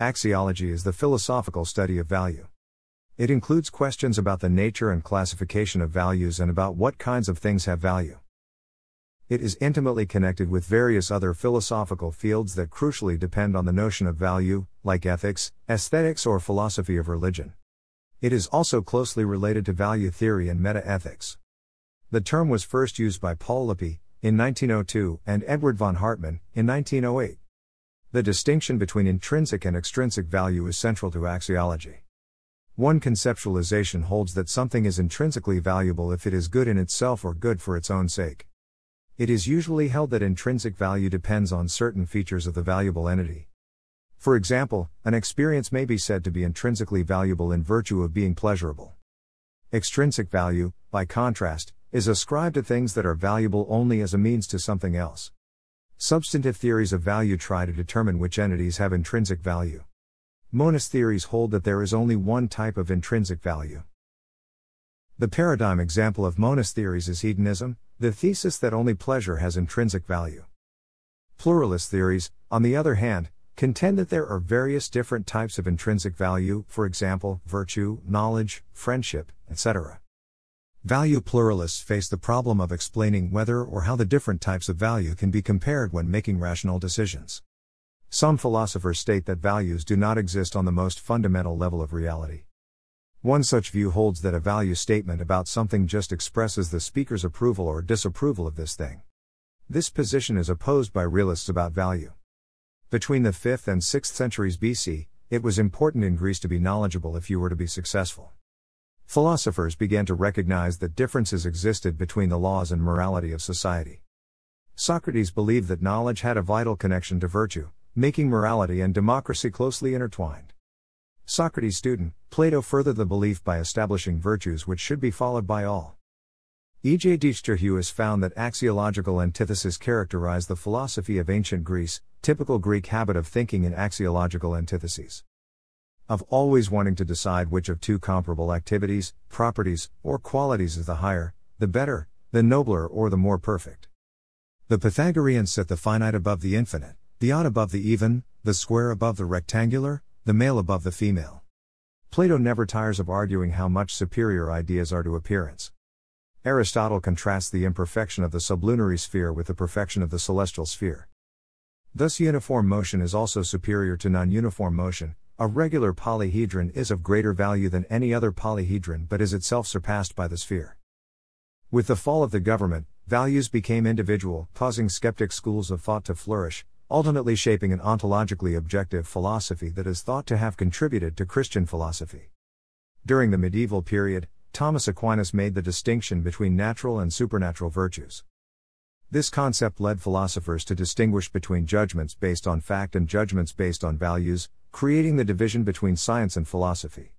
Axiology is the philosophical study of value. It includes questions about the nature and classification of values and about what kinds of things have value. It is intimately connected with various other philosophical fields that crucially depend on the notion of value, like ethics, aesthetics, or philosophy of religion. It is also closely related to value theory and metaethics. The term was first used by Paul Lapie in 1902 and Eduard von Hartmann in 1908. The distinction between intrinsic and extrinsic value is central to axiology. One conceptualization holds that something is intrinsically valuable if it is good in itself or good for its own sake. It is usually held that intrinsic value depends on certain features of the valuable entity. For example, an experience may be said to be intrinsically valuable in virtue of being pleasurable. Extrinsic value, by contrast, is ascribed to things that are valuable only as a means to something else. Substantive theories of value try to determine which entities have intrinsic value. Monist theories hold that there is only one type of intrinsic value. The paradigm example of monist theories is hedonism, the thesis that only pleasure has intrinsic value. Pluralist theories, on the other hand, contend that there are various different types of intrinsic value, for example, virtue, knowledge, friendship, etc. Value pluralists face the problem of explaining whether or how the different types of value can be compared when making rational decisions. Some philosophers state that values do not exist on the most fundamental level of reality. One such view holds that a value statement about something just expresses the speaker's approval or disapproval of this thing. This position is opposed by realists about value. Between the 5th and 6th centuries BC, it was important in Greece to be knowledgeable if you were to be successful. Philosophers began to recognize that differences existed between the laws and morality of society. Socrates believed that knowledge had a vital connection to virtue, making morality and democracy closely intertwined. Socrates' student, Plato furthered the belief by establishing virtues which should be followed by all. E. J. Dijksterhuis found that axiological antithesis characterized the philosophy of ancient Greece, typical Greek habit of thinking in axiological antitheses. Of always wanting to decide which of two comparable activities, properties, or qualities is the higher, the better, the nobler, or the more perfect. The Pythagoreans set the finite above the infinite, the odd above the even, the square above the rectangular, the male above the female. Plato never tires of arguing how much superior ideas are to appearance. Aristotle contrasts the imperfection of the sublunary sphere with the perfection of the celestial sphere. Thus, uniform motion is also superior to non uniform motion. A regular polyhedron is of greater value than any other polyhedron but is itself surpassed by the sphere. With the fall of the government, values became individual, causing skeptic schools of thought to flourish, ultimately shaping an ontologically objective philosophy that is thought to have contributed to Christian philosophy. During the medieval period, Thomas Aquinas made the distinction between natural and supernatural virtues. This concept led philosophers to distinguish between judgments based on fact and judgments based on values, creating the division between science and philosophy.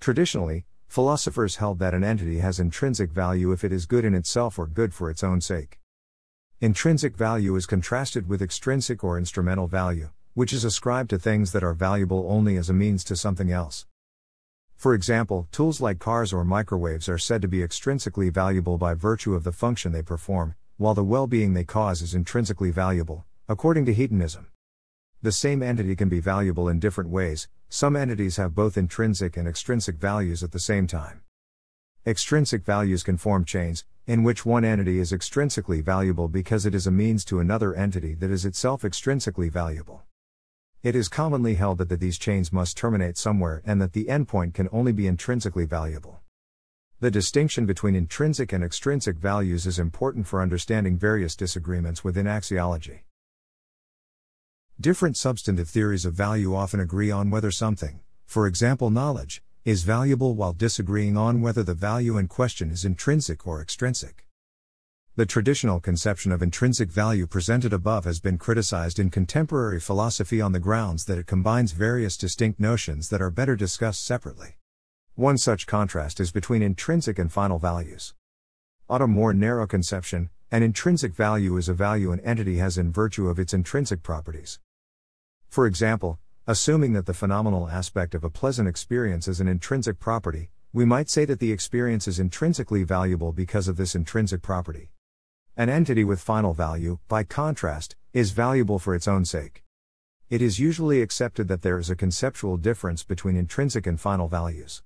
Traditionally, philosophers held that an entity has intrinsic value if it is good in itself or good for its own sake. Intrinsic value is contrasted with extrinsic or instrumental value, which is ascribed to things that are valuable only as a means to something else. For example, tools like cars or microwaves are said to be extrinsically valuable by virtue of the function they perform, while the well being they cause is intrinsically valuable, according to hedonism. The same entity can be valuable in different ways, some entities have both intrinsic and extrinsic values at the same time. Extrinsic values can form chains, in which one entity is extrinsically valuable because it is a means to another entity that is itself extrinsically valuable. It is commonly held that, that these chains must terminate somewhere and that the endpoint can only be intrinsically valuable. The distinction between intrinsic and extrinsic values is important for understanding various disagreements within axiology. Different substantive theories of value often agree on whether something, for example knowledge, is valuable while disagreeing on whether the value in question is intrinsic or extrinsic. The traditional conception of intrinsic value presented above has been criticized in contemporary philosophy on the grounds that it combines various distinct notions that are better discussed separately. One such contrast is between intrinsic and final values. On a more narrow conception, an intrinsic value is a value an entity has in virtue of its intrinsic properties. For example, Assuming that the phenomenal aspect of a pleasant experience is an intrinsic property, we might say that the experience is intrinsically valuable because of this intrinsic property. An entity with final value, by contrast, is valuable for its own sake. it is usually accepted that there is a conceptual difference between intrinsic and final values.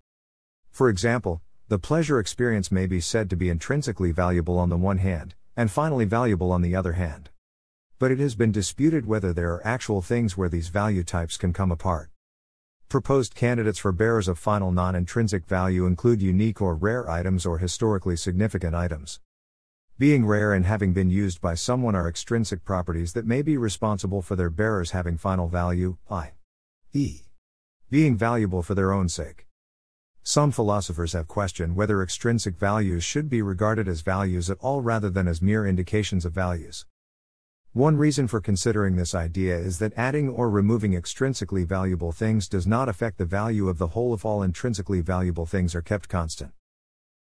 For example, the pleasure experience may be said to be intrinsically valuable on the one hand, and finally valuable on the other hand. But it has been disputed whether there are actual things where these value types can come apart. Proposed candidates for bearers of final non intrinsic value include unique or rare items or historically significant items. Being rare and having been used by someone are extrinsic properties that may be responsible for their bearers having final value, i.e., being valuable for their own sake. Some philosophers have questioned whether extrinsic values should be regarded as values at all rather than as mere indications of values. One reason for considering this idea is that adding or removing extrinsically valuable things does not affect the value of the whole if all intrinsically valuable things are kept constant.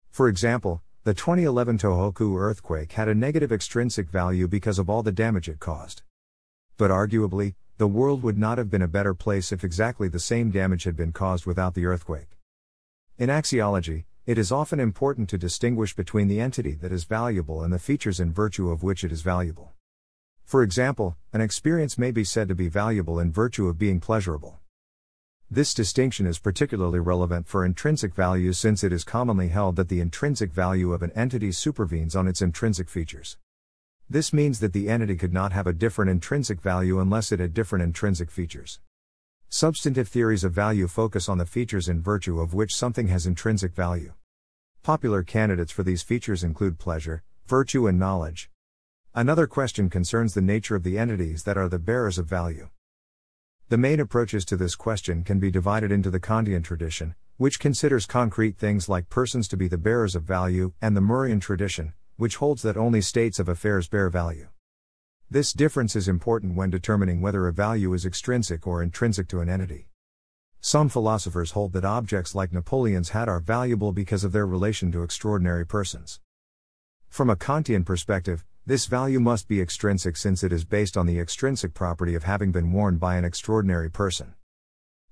For example, the 2011 Tohoku earthquake had a negative extrinsic value because of all the damage it caused. But arguably, the world would not have been a better place if exactly the same damage had been caused without the earthquake. In axiology, it is often important to distinguish between the entity that is valuable and the features in virtue of which it is valuable. For example, an experience may be said to be valuable in virtue of being pleasurable. This distinction is particularly relevant for intrinsic values since it is commonly held that the intrinsic value of an entity supervenes on its intrinsic features. This means that the entity could not have a different intrinsic value unless it had different intrinsic features. Substantive theories of value focus on the features in virtue of which something has intrinsic value. Popular candidates for these features include pleasure, virtue, and knowledge. Another question concerns the nature of the entities that are the bearers of value. The main approaches to this question can be divided into the Kantian tradition, which considers concrete things like persons to be the bearers of value, and the Moorean tradition, which holds that only states of affairs bear value. This difference is important when determining whether a value is extrinsic or intrinsic to an entity. Some philosophers hold that objects like Napoleon's hat are valuable because of their relation to extraordinary persons. From a Kantian perspective, this value must be extrinsic since it is based on the extrinsic property of having been worn by an extraordinary person.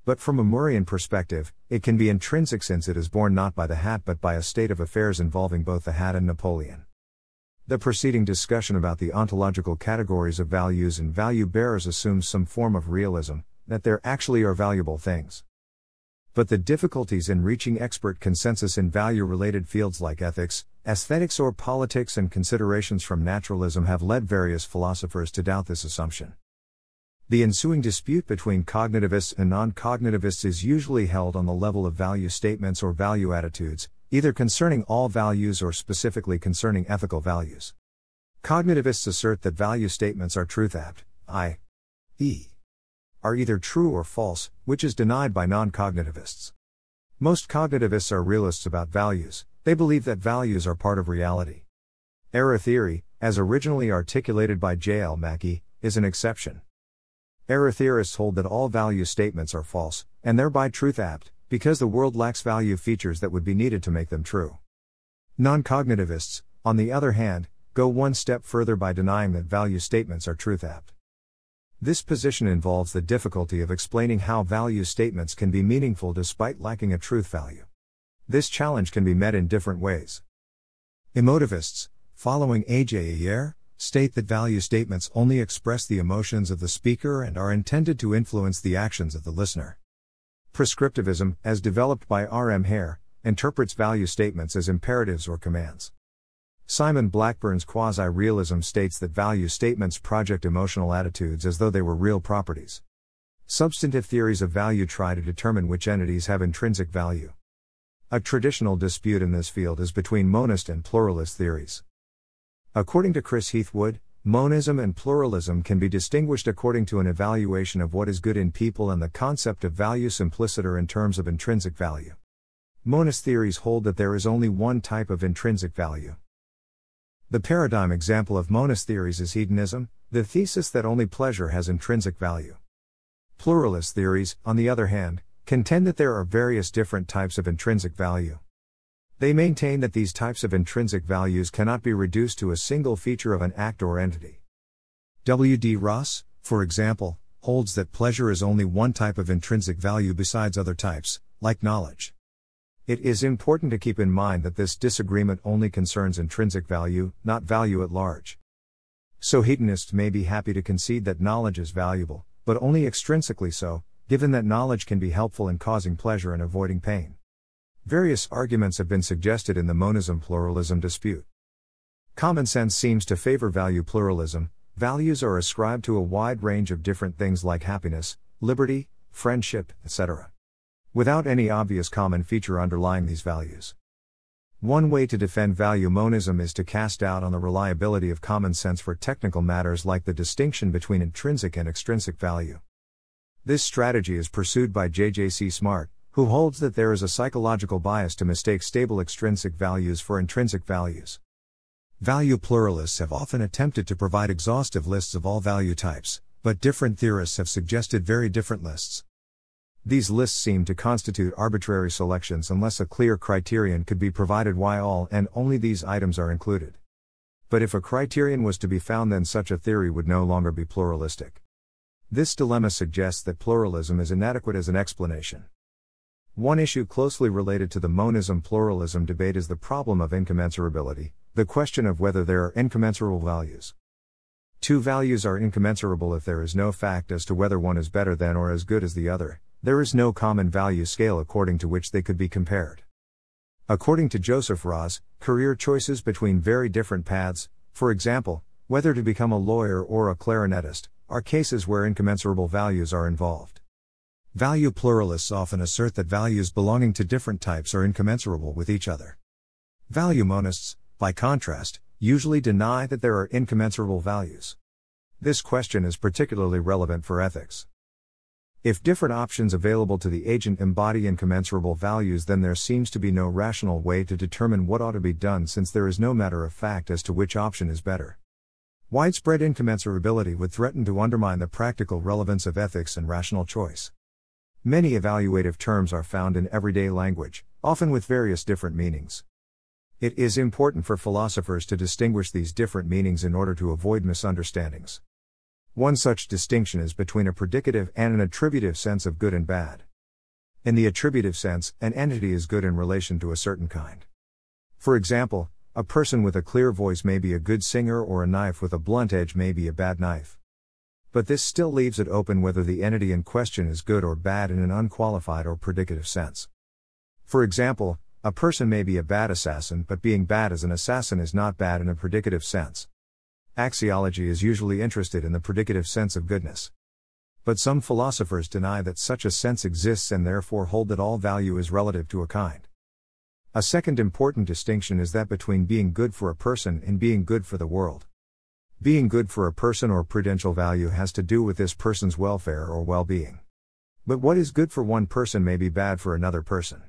But from a Moorean perspective, it can be intrinsic since it is borne not by the hat but by a state of affairs involving both the hat and Napoleon. The preceding discussion about the ontological categories of values and value bearers assumes some form of realism, that there actually are valuable things. But the difficulties in reaching expert consensus in value related fields like ethics, aesthetics, or politics and considerations from naturalism have led various philosophers to doubt this assumption. The ensuing dispute between cognitivists and non cognitivists is usually held on the level of value statements or value attitudes, either concerning all values or specifically concerning ethical values. Cognitivists assert that value statements are truth apt, i.e., are either true or false, which is denied by non cognitivists. Most cognitivists are realists about values, they believe that values are part of reality. Error theory, as originally articulated by J. L. Mackie, is an exception. Error theorists hold that all value statements are false, and thereby truth apt, because the world lacks value features that would be needed to make them true. Non cognitivists, on the other hand, go one step further by denying that value statements are truth apt. This position involves the difficulty of explaining how value statements can be meaningful despite lacking a truth value. This challenge can be met in different ways. Emotivists, following A.J. Ayer, state that value statements only express the emotions of the speaker and are intended to influence the actions of the listener. Prescriptivism, as developed by R. M. Hare, interprets value statements as imperatives or commands. Simon Blackburn's quasi realism states that value statements project emotional attitudes as though they were real properties. Substantive theories of value try to determine which entities have intrinsic value. A traditional dispute in this field is between monist and pluralist theories. According to Chris Heathwood, monism and pluralism can be distinguished according to an evaluation of what is good in people and the concept of value simpliciter in terms of intrinsic value. Monist theories hold that there is only one type of intrinsic value. The paradigm example of monist theories is hedonism, the thesis that only pleasure has intrinsic value. Pluralist theories, on the other hand, contend that there are various different types of intrinsic value. They maintain that these types of intrinsic values cannot be reduced to a single feature of an act or entity. W. D. Ross, for example, holds that pleasure is only one type of intrinsic value besides other types, like knowledge. It is important to keep in mind that this disagreement only concerns intrinsic value, not value at large. So hedonists may be happy to concede that knowledge is valuable, but only extrinsically so, given that knowledge can be helpful in causing pleasure and avoiding pain. Various arguments have been suggested in the monism pluralism dispute. Common sense seems to favor value pluralism, values are ascribed to a wide range of different things like happiness, liberty, friendship, etc. Without any obvious common feature underlying these values. One way to defend value monism is to cast doubt on the reliability of common sense for technical matters like the distinction between intrinsic and extrinsic value. This strategy is pursued by J.J.C. Smart, who holds that there is a psychological bias to mistake stable extrinsic values for intrinsic values. Value pluralists have often attempted to provide exhaustive lists of all value types, but different theorists have suggested very different lists. These lists seem to constitute arbitrary selections unless a clear criterion could be provided why all and only these items are included. But if a criterion was to be found, then such a theory would no longer be pluralistic. This dilemma suggests that pluralism is inadequate as an explanation. One issue closely related to the monism pluralism debate is the problem of incommensurability, the question of whether there are incommensurable values. Two values are incommensurable if there is no fact as to whether one is better than or as good as the other, there is no common value scale according to which they could be compared. According to Joseph Raz, career choices between very different paths, for example, whether to become a lawyer or a clarinetist, are cases where incommensurable values are involved. Value pluralists often assert that values belonging to different types are incommensurable with each other. Value monists, by contrast, usually deny that there are incommensurable values. This question is particularly relevant for ethics. If different options available to the agent embody incommensurable values, then there seems to be no rational way to determine what ought to be done since there is no matter of fact as to which option is better. Widespread incommensurability would threaten to undermine the practical relevance of ethics and rational choice. Many evaluative terms are found in everyday language, often with various different meanings. It is important for philosophers to distinguish these different meanings in order to avoid misunderstandings. One such distinction is between a predicative and an attributive sense of good and bad. In the attributive sense, an entity is good in relation to a certain kind. For example, a person with a clear voice may be a good singer, or a knife with a blunt edge may be a bad knife. But this still leaves it open whether the entity in question is good or bad in an unqualified or predicative sense. For example, a person may be a bad assassin, but being bad as an assassin is not bad in a predicative sense. Axiology is usually interested in the predicative sense of goodness. But some philosophers deny that such a sense exists and therefore hold that all value is relative to a kind. A second important distinction is that between being good for a person and being good for the world. Being good for a person or prudential value has to do with this person's welfare or well being. But what is good for one person may be bad for another person.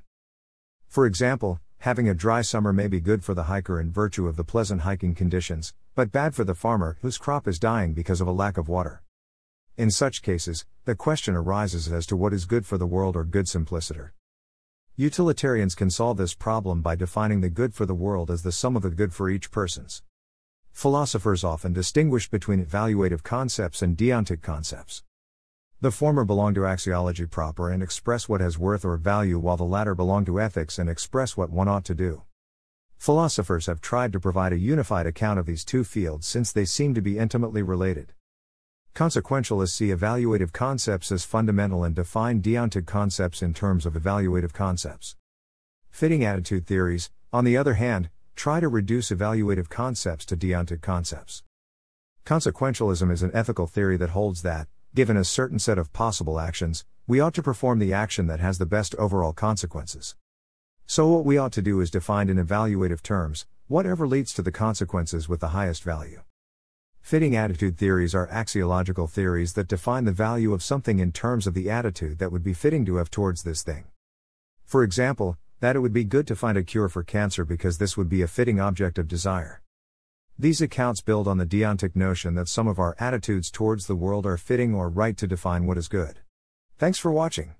For example, having a dry summer may be good for the hiker in virtue of the pleasant hiking conditions, but bad for the farmer whose crop is dying because of a lack of water. In such cases, the question arises as to what is good for the world or good simpliciter. Utilitarians can solve this problem by defining the good for the world as the sum of the good for each person's. Philosophers often distinguish between evaluative concepts and deontic concepts. The former belong to axiology proper and express what has worth or value, while the latter belong to ethics and express what one ought to do. Philosophers have tried to provide a unified account of these two fields since they seem to be intimately related. Consequentialists see evaluative concepts as fundamental and define deontic concepts in terms of evaluative concepts. Fitting attitude theories, on the other hand, try to reduce evaluative concepts to deontic concepts. Consequentialism is an ethical theory that holds that, given a certain set of possible actions, we ought to perform the action that has the best overall consequences. So, what we ought to do is defined in evaluative terms, whatever leads to the consequences with the highest value. Fitting attitude theories are axiological theories that define the value of something in terms of the attitude that would be fitting to have towards this thing. For example, that it would be good to find a cure for cancer because this would be a fitting object of desire. These accounts build on the deontic notion that some of our attitudes towards the world are fitting or right to define what is good. Thanks for watching.